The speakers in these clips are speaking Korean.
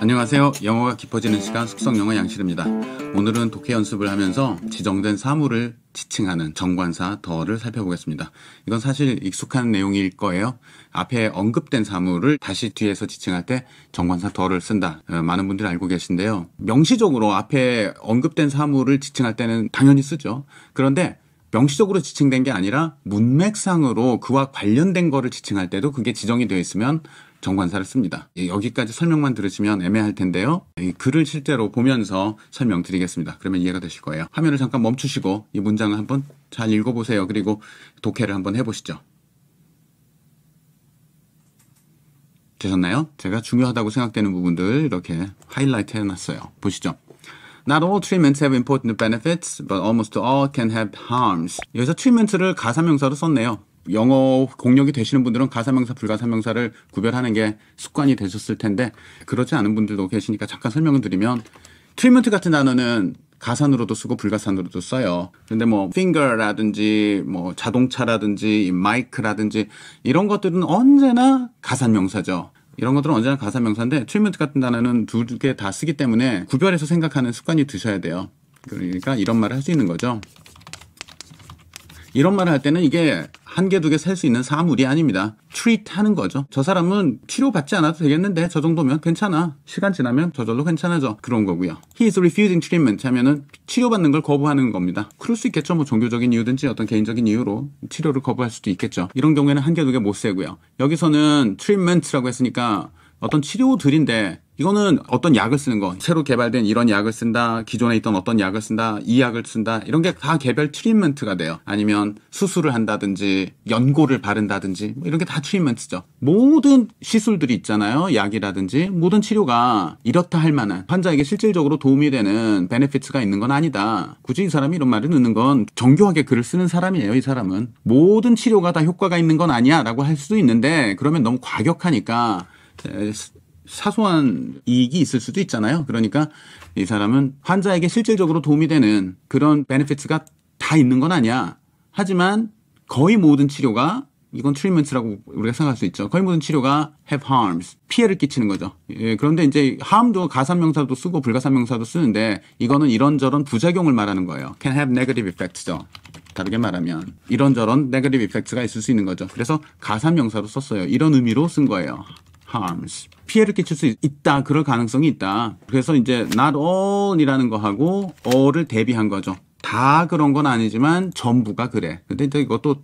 안녕하세요. 영어가 깊어지는 시간 숙성 영어 양실입니다. 오늘은 독해 연습을 하면서 지정된 사물을 지칭하는 정관사 더를 살펴보겠습니다. 이건 사실 익숙한 내용일 거예요. 앞에 언급된 사물을 다시 뒤에서 지칭할 때 정관사 더를 쓴다. 어, 많은 분들이 알고 계신데요. 명시적으로 앞에 언급된 사물을 지칭할 때는 당연히 쓰죠. 그런데 명시적으로 지칭된 게 아니라 문맥상으로 그와 관련된 거를 지칭할 때도 그게 지정이 되어 있으면 정관사를 씁니다. 예, 여기까지 설명만 들으시면 애매할 텐데요. 이 글을 실제로 보면서 설명드리겠습니다. 그러면 이해가 되실 거예요. 화면을 잠깐 멈추시고 이 문장을 한번 잘 읽어보세요. 그리고 독해를 한번 해보시죠. 되셨나요? 제가 중요하다고 생각되는 부분들 이렇게 하이라이트 해놨어요. 보시죠. Not all treatments have important benefits, but almost all can have harms. 여기서 treatment를 가사명사로 썼네요. 영어 공력이 되시는 분들은 가산명사, 불가산명사를 구별하는 게 습관이 되셨을 텐데 그렇지 않은 분들도 계시니까 잠깐 설명을 드리면 treatment 같은 단어는 가산으로도 쓰고 불가산으로도 써요. 근데 뭐 finger라든지 뭐 자동차라든지 마이크라든지 이런 것들은 언제나 가산 명사죠. 이런 것들은 언제나 가산 명사인데 treatment 같은 단어는 두 개 다 쓰기 때문에 구별해서 생각하는 습관이 드셔야 돼요. 그러니까 이런 말을 할 수 있는 거죠. 이런 말을 할 때는 이게 한 개, 두개셀수 있는 사물이 아닙니다. treat 하는 거죠. 저 사람은 치료받지 않아도 되겠는데 저 정도면 괜찮아. 시간 지나면 저절로 괜찮아져. 그런 거고요. He is refusing treatment 하면은 치료받는 걸 거부하는 겁니다. 그럴 수 있겠죠. 뭐 종교적인 이유든지 어떤 개인적인 이유로 치료를 거부할 수도 있겠죠. 이런 경우에는 한 개, 두 개 못 세고요. 여기서는 treatment라고 했으니까 어떤 치료들인데 이거는 어떤 약을 쓰는 거 새로 개발된 이런 약을 쓴다 기존에 있던 어떤 약을 쓴다 이 약을 쓴다 이런 게 다 개별 treatment가 돼요. 아니면 수술을 한다든지 연고를 바른다든지 뭐 이런 게 다 treatment죠. 모든 시술들이 있잖아요 약이라든지. 모든 치료가 이렇다 할 만한 환자에게 실질적으로 도움이 되는 benefit이 있는 건 아니다. 굳이 이 사람이 이런 말을 넣는 건 정교하게 글을 쓰는 사람이에요 이 사람은. 모든 치료가 다 효과가 있는 건 아니야 라고 할 수도 있는데 그러면 너무 과격하니까 사소한 이익이 있을 수도 있잖아요. 그러니까 이 사람은 환자에게 실질적으로 도움이 되는 그런 benefit이 다 있는 건 아니야. 하지만 거의 모든 치료가 이건 treatment라고 우리가 생각할 수 있죠. 거의 모든 치료가 have harms, 피해를 끼치는 거죠. 예, 그런데 이제 harm도 가산명사도 쓰고 불가산명사도 쓰는데 이거는 이런저런 부작용을 말하는 거예요. can have negative effects죠. 다르게 말하면 이런저런 negative effects가 있을 수 있는 거죠. 그래서 가산명사로 썼어요. 이런 의미로 쓴 거예요. Harms. 피해를 끼칠 수 있다. 그럴 가능성이 있다. 그래서 이제 not all이라는 거하고 all을 대비한 거죠. 다 그런 건 아니지만 전부가 그래. 근데 이것도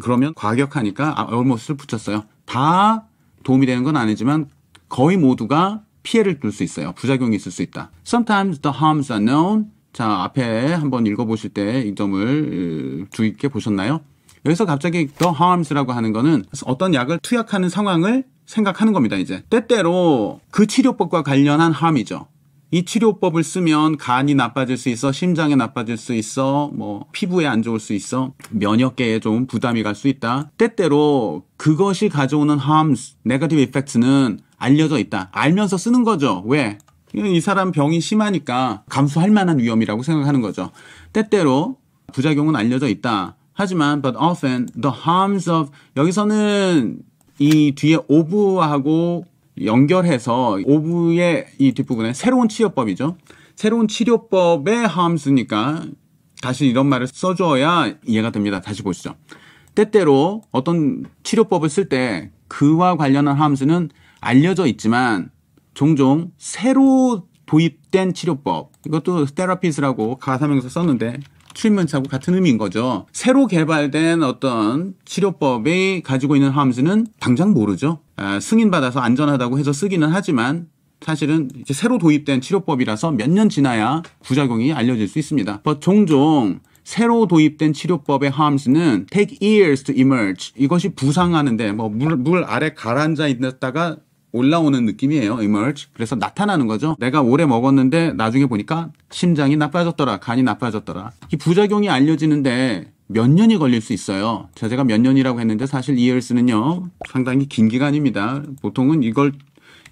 그러면 과격하니까 almost를 붙였어요. 다 도움이 되는 건 아니지만 거의 모두가 피해를 줄수 있어요. 부작용이 있을 수 있다. Sometimes the harms are known. 자, 앞에 한번 읽어보실 때 이 점을 주의 깊게 보셨나요? 여기서 갑자기 the harms라고 하는 거는 어떤 약을 투약하는 상황을 생각하는 겁니다, 이제. 때때로 그 치료법과 관련한 함이죠. 이 치료법을 쓰면 간이 나빠질 수 있어, 심장에 나빠질 수 있어, 뭐 피부에 안 좋을 수 있어, 면역계에 좀 부담이 갈 수 있다. 때때로 그것이 가져오는 harms, negative effects는 알려져 있다. 알면서 쓰는 거죠. 왜? 이 사람 병이 심하니까 감수할 만한 위험이라고 생각하는 거죠. 때때로 부작용은 알려져 있다. 하지만 but often the harms of 여기서는 이 뒤에 오브하고 연결해서 오브의 이 뒷부분에 새로운 치료법이죠. 새로운 치료법의 함수니까 다시 이런 말을 써줘야 이해가 됩니다. 다시 보시죠. 때때로 어떤 치료법을 쓸 때 그와 관련한 함수는 알려져 있지만 종종 새로 도입된 치료법 이것도 테라피스라고 가사명사 썼는데 treatment하고 같은 의미인 거죠. 새로 개발된 어떤 치료법이 가지고 있는 harms는 당장 모르죠. 아, 승인받아서 안전하다고 해서 쓰기는 하지만 사실은 이제 새로 도입된 치료법이라서 몇 년 지나야 부작용이 알려질 수 있습니다. 종종 새로 도입된 치료법의 harms는 take years to emerge 이것이 부상하는데 뭐 물 물 아래 가라앉아 있다가 올라오는 느낌이에요. emerge. 그래서 나타나는 거죠. 내가 오래 먹었는데 나중에 보니까 심장이 나빠졌더라. 간이 나빠졌더라. 이 부작용이 알려지는데 몇 년이 걸릴 수 있어요. 제가 몇 년이라고 했는데 사실 years는요. 상당히 긴 기간입니다. 보통은 이걸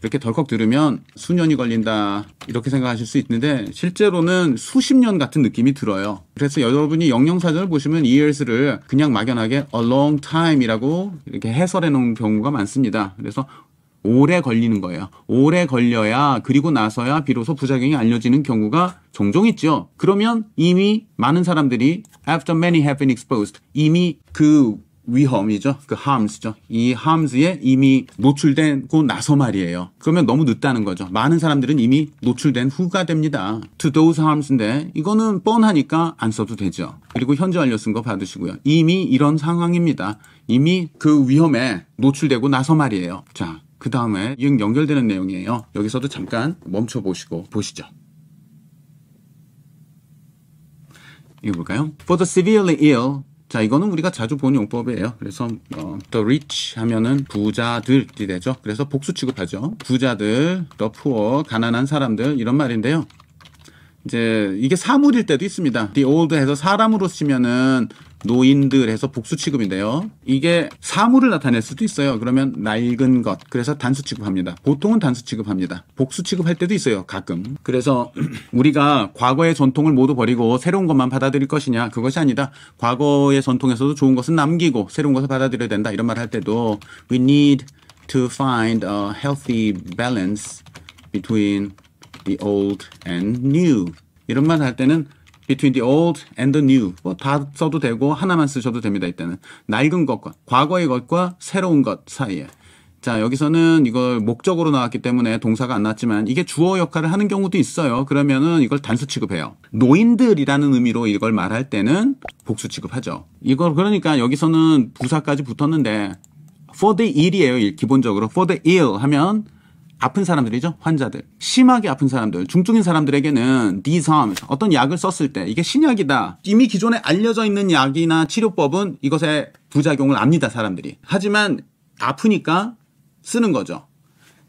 이렇게 덜컥 들으면 수년이 걸린다 이렇게 생각하실 수 있는데 실제로는 수십 년 같은 느낌이 들어요. 그래서 여러분이 영영사전을 보시면 years를 그냥 막연하게 a long time이라고 이렇게 해설해 놓은 경우가 많습니다. 그래서 오래 걸리는 거예요. 오래 걸려야 그리고 나서야 비로소 부작용이 알려지는 경우가 종종 있죠. 그러면 이미 많은 사람들이 after many have been exposed 이미 그 위험이죠. 그 harms죠. 이 harms에 이미 노출되고 나서 말이에요. 그러면 너무 늦다는 거죠. 많은 사람들은 이미 노출된 후가 됩니다. to those harms인데 이거는 뻔하니까 안 써도 되죠. 그리고 현재 완료 쓴 거 받으시고요. 이미 이런 상황입니다. 이미 그 위험에 노출되고 나서 말이에요. 자, 그 다음에 이응 연결되는 내용이에요. 여기서도 잠깐 멈춰 보시고 보시죠. 이거 볼까요? For the severely ill 자, 이거는 우리가 자주 보는 용법이에요. 그래서 어, the rich 하면은 부자들이 되죠. 그래서 복수 취급하죠. 부자들, the poor, 가난한 사람들 이런 말인데요. 이제 이게 사물일 때도 있습니다. the old 해서 사람으로 쓰면은 노인들 해서 복수 취급인데요. 이게 사물을 나타낼 수도 있어요. 그러면 낡은 것. 그래서 단수 취급합니다. 보통은 단수 취급합니다. 복수 취급할 때도 있어요. 가끔. 그래서 우리가 과거의 전통을 모두 버리고 새로운 것만 받아들일 것이냐. 그것이 아니다. 과거의 전통에서도 좋은 것은 남기고 새로운 것을 받아들여야 된다. 이런 말 할 때도 we need to find a healthy balance between the old and new. 이런 말 할 때는 between the old and the new 뭐 다 써도 되고 하나만 쓰셔도 됩니다. 이때는 낡은 것과 과거의 것과 새로운 것 사이에 자 여기서는 이걸 목적으로 나왔기 때문에 동사가 안 나왔지만 이게 주어 역할을 하는 경우도 있어요. 그러면은 이걸 단수 취급해요. 노인들이라는 의미로 이걸 말할 때는 복수 취급하죠. 이걸 그러니까 여기서는 부사까지 붙었는데 for the ill이에요. 기본적으로 for the ill 하면 아픈 사람들이죠. 환자들. 심하게 아픈 사람들, 중증인 사람들에게는 these harms, 어떤 약을 썼을 때 이게 신약이다. 이미 기존에 알려져 있는 약이나 치료법은 이것의 부작용을 압니다, 사람들이. 하지만 아프니까 쓰는 거죠.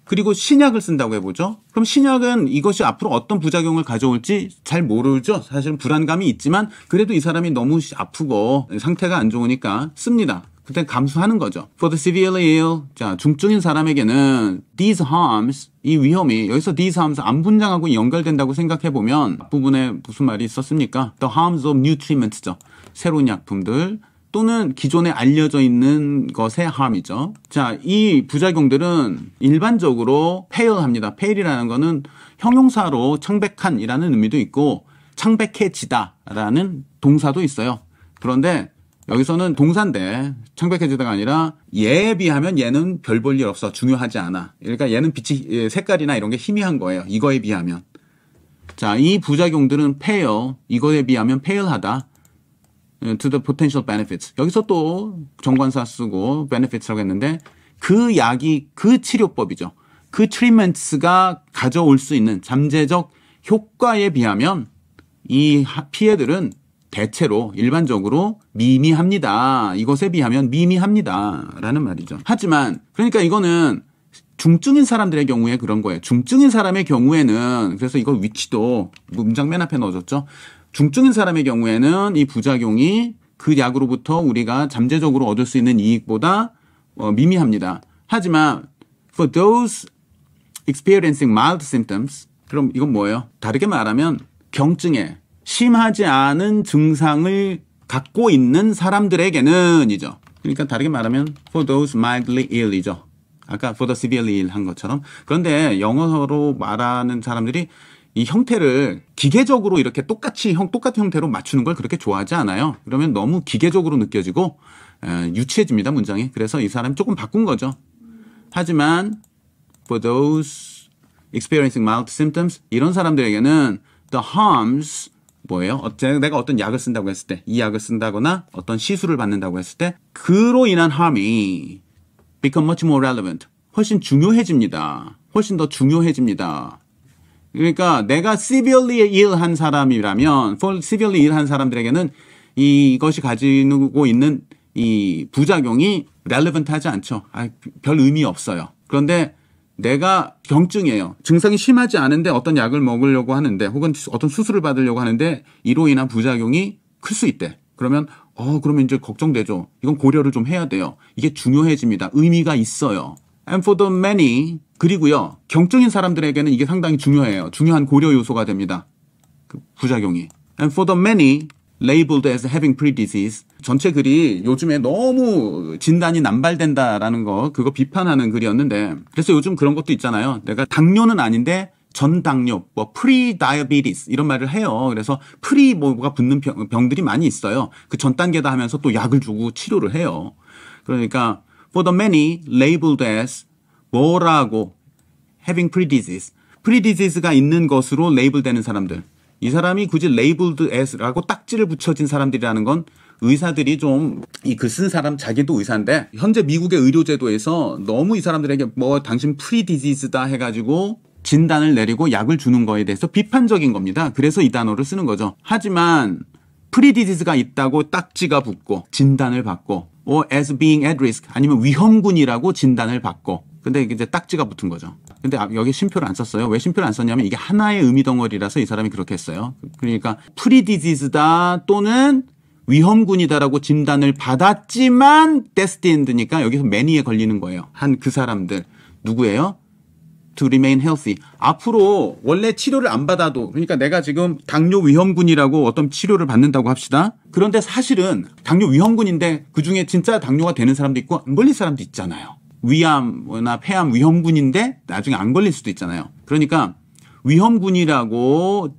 그리고 신약을 쓴다고 해보죠. 그럼 신약은 이것이 앞으로 어떤 부작용을 가져올지 잘 모르죠. 사실은 불안감이 있지만 그래도 이 사람이 너무 아프고 상태가 안 좋으니까 씁니다. 그때 감수하는 거죠. For the severely ill, 자 중증인 사람에게는 these harms, 이 위험이 여기서 these harms 안 분장하고 연결된다고 생각해 보면 부분에 무슨 말이 있었습니까? The harms of new treatments죠. 새로운 약품들 또는 기존에 알려져 있는 것의 harm이죠. 자, 이 부작용들은 일반적으로 pale합니다. pale이라는 거는 형용사로 청백한이라는 의미도 있고 창백해지다라는 동사도 있어요. 그런데 여기서는 동사인데 청백해지다가 아니라 얘에 비하면 얘는 별 볼 일 없어 중요하지 않아. 그러니까 얘는 빛이 예, 색깔이나 이런 게 희미한 거예요. 이거에 비하면. 자, 이 부작용들은 pale 이거에 비하면 pale하다. 예, to the potential benefits. 여기서 또 정관사 쓰고 benefits라고 했는데 그 약이 그 치료법이죠. 그 treatments가 가져올 수 있는 잠재적 효과에 비하면 이 피해들은 대체로 일반적으로 미미합니다. 이것에 비하면 미미합니다. 라는 말이죠. 하지만 그러니까 이거는 중증인 사람들의 경우에 그런 거예요. 중증인 사람의 경우에는 그래서 이걸 위치도 문장 맨 앞에 넣어줬죠. 중증인 사람의 경우에는 이 부작용이 그 약으로부터 우리가 잠재적으로 얻을 수 있는 이익보다 어, 미미합니다. 하지만 for those experiencing mild symptoms 그럼 이건 뭐예요? 다르게 말하면 경증에 심하지 않은 증상을 갖고 있는 사람들에게는이죠. 그러니까 다르게 말하면 for those mildly ill이죠. 아까 for the severely ill 한 것처럼. 그런데 영어로 말하는 사람들이 이 형태를 기계적으로 이렇게 똑같이 형 똑같은 형태로 맞추는 걸 그렇게 좋아하지 않아요. 그러면 너무 기계적으로 느껴지고 에, 유치해집니다 문장이. 그래서 이 사람이 조금 바꾼 거죠. 하지만 for those experiencing mild symptoms 이런 사람들에게는 the harms 뭐예요? 내가 어떤 약을 쓴다고 했을 때, 이 약을 쓴다거나 어떤 시술을 받는다고 했을 때, 그로 인한 harm이 become much more relevant. 훨씬 중요해집니다. 훨씬 더 중요해집니다. 그러니까 내가 severely ill 한 사람이라면, for severely ill 한 사람들에게는 이것이 가지고 있는 이 부작용이 relevant 하지 않죠. 아, 별 의미 없어요. 그런데 내가 경증이에요. 증상이 심하지 않은데 어떤 약을 먹으려고 하는데 혹은 어떤 수술을 받으려고 하는데 이로 인한 부작용이 클 수 있대. 그러면 어 그러면 이제 걱정되죠. 이건 고려를 좀 해야 돼요. 이게 중요해집니다. 의미가 있어요. And for the many 그리고요 경증인 사람들에게는 이게 상당히 중요해요. 중요한 고려 요소가 됩니다. 그 부작용이. And for the many labeled as having pre-disease. 전체 글이 요즘에 너무 진단이 남발된다라는 거, 그거 비판하는 글이었는데, 그래서 요즘 그런 것도 있잖아요. 내가 당뇨는 아닌데, 전당뇨, 뭐, pre-diabetes, 이런 말을 해요. 그래서 pre 뭐가 붙는 병, 들이 많이 있어요. 그 전 단계다 하면서 또 약을 주고 치료를 해요. 그러니까, for the many labeled as 뭐라고 having pre-disease. pre-disease가 있는 것으로 레이블 되는 사람들. 이 사람이 굳이 labeled as라고 딱지를 붙여진 사람들이라는 건 의사들이 좀 이 글 쓴 사람 자기도 의사인데 현재 미국의 의료제도에서 너무 이 사람들에게 뭐 당신 프리디지즈다 해가지고 진단을 내리고 약을 주는 거에 대해서 비판적인 겁니다. 그래서 이 단어를 쓰는 거죠. 하지만 프리디지즈가 있다고 딱지가 붙고 진단을 받고 or as being at risk 아니면 위험군이라고 진단을 받고 근데 이제 딱지가 붙은 거죠. 근데 여기 심표를 안 썼어요. 왜 심표를 안 썼냐면 이게 하나의 의미 덩어리라서 이 사람이 그렇게 했어요. 그러니까 프리디지즈다 또는 위험군이다라고 진단을 받았지만 데스틴드니까 여기서 매니에 걸리는 거예요. 한 그 사람들 누구예요? to remain healthy. 앞으로 원래 치료를 안 받아도 그러니까 내가 지금 당뇨 위험군이라고 어떤 치료를 받는다고 합시다. 그런데 사실은 당뇨 위험군인데 그중에 진짜 당뇨가 되는 사람도 있고 안 걸릴 사람도 있잖아요. 위암이나 폐암 위험군인데 나중에 안 걸릴 수도 있잖아요. 그러니까 위험군이라고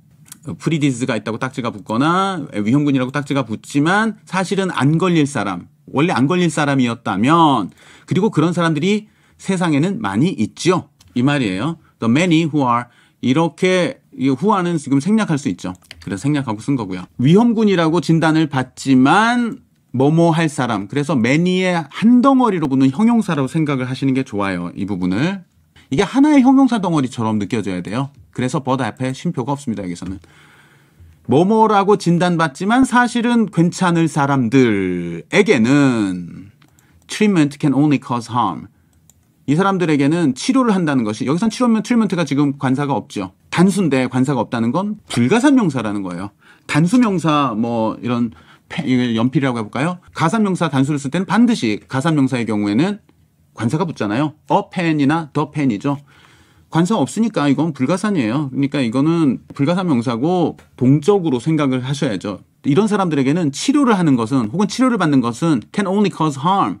프리디즈가 있다고 딱지가 붙거나 위험군이라고 딱지가 붙지만 사실은 안 걸릴 사람, 원래 안 걸릴 사람이었다면 그리고 그런 사람들이 세상에는 많이 있죠. 이 말이에요. The many who are 이렇게 이 who아는 지금 생략할 수 있죠. 그래서 생략하고 쓴 거고요. 위험군이라고 진단을 받지만 뭐뭐 할 사람. 그래서 many의 한 덩어리로 붙는 형용사라고 생각을 하시는 게 좋아요. 이 부분을. 이게 하나의 형용사 덩어리처럼 느껴져야 돼요. 그래서 but 앞에 쉼표가 없습니다. 여기서는. 뭐뭐라고 진단받지만 사실은 괜찮을 사람들에게는 treatment can only cause harm. 이 사람들에게는 치료를 한다는 것이 여기선 치료면 treatment가 지금 관사가 없죠. 단수인데 관사가 없다는 건 불가산 명사라는 거예요. 단수 명사 뭐 이런 연필이라고 해볼까요? 가산 명사 단수를 쓸 때는 반드시 가산 명사의 경우에는 관사가 붙잖아요. 어 펜이나 더 펜이죠. 관사 없으니까 이건 불가산이에요. 그러니까 이거는 불가산 명사고 동적으로 생각을 하셔야죠. 이런 사람들에게는 치료를 하는 것은 혹은 치료를 받는 것은 can only cause harm.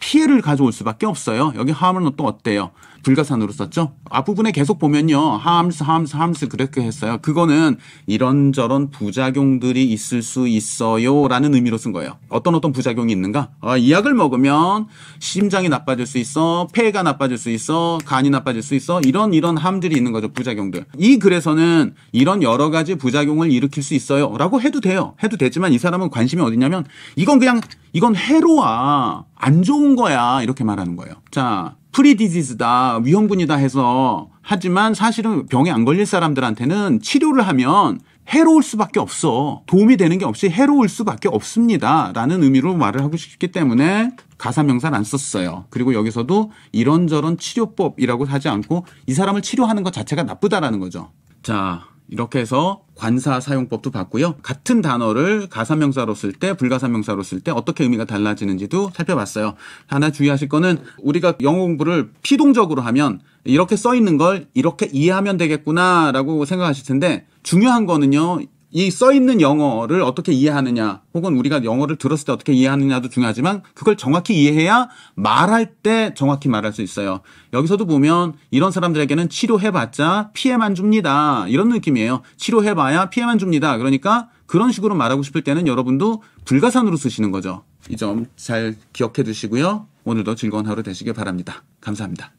피해를 가져올 수밖에 없어요. 여기 harm은 또 어때요? 불가산으로 썼죠. 앞부분에 계속 보면요. harms, harms, harms 그렇게 했어요. 그거는 이런저런 부작용들이 있을 수 있어요. 라는 의미로 쓴 거예요. 어떤 어떤 부작용이 있는가? 아, 이 약을 먹으면 심장이 나빠질 수 있어. 폐가 나빠질 수 있어. 간이 나빠질 수 있어. 이런 이런 함들이 있는 거죠. 부작용들. 이 글에서는 이런 여러 가지 부작용을 일으킬 수 있어요. 라고 해도 돼요. 해도 되지만 이 사람은 관심이 어디냐면 이건 그냥 이건 해로와 안 좋은 거야. 이렇게 말하는 거예요. 자, 프리디지즈다, 위험군이다 해서 하지만 사실은 병에 안 걸릴 사람들한테는 치료를 하면 해로울 수밖에 없어. 도움이 되는 게 없이 해로울 수밖에 없습니다. 라는 의미로 말을 하고 싶기 때문에 가사명사를 안 썼어요. 그리고 여기서도 이런저런 치료법이라고 하지 않고 이 사람을 치료하는 것 자체가 나쁘다라는 거죠. 자, 이렇게 해서 관사 사용법도 봤고요. 같은 단어를 가사명사로 쓸 때, 불가사명사로 쓸 때 어떻게 의미가 달라지는지도 살펴봤어요. 하나 주의하실 거는 우리가 영어 공부를 피동적으로 하면 이렇게 써 있는 걸 이렇게 이해하면 되겠구나라고 생각하실 텐데 중요한 거는요. 이 써 있는 영어를 어떻게 이해하느냐, 혹은 우리가 영어를 들었을 때 어떻게 이해하느냐도 중요하지만 그걸 정확히 이해해야 말할 때 정확히 말할 수 있어요. 여기서도 보면 이런 사람들에게는 치료해봤자 피해만 줍니다. 이런 느낌이에요. 치료해봐야 피해만 줍니다. 그러니까 그런 식으로 말하고 싶을 때는 여러분도 불가산으로 쓰시는 거죠. 이 점 잘 기억해 두시고요. 오늘도 즐거운 하루 되시길 바랍니다. 감사합니다.